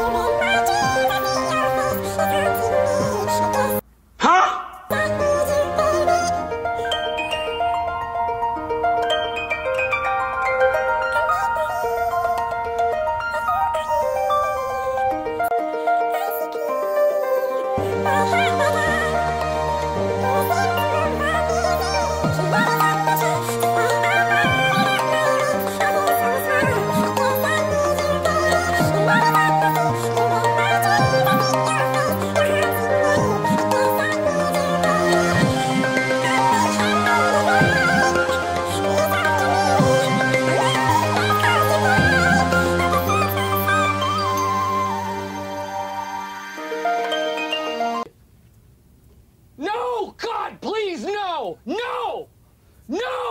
怎么？God, please, no! No! No!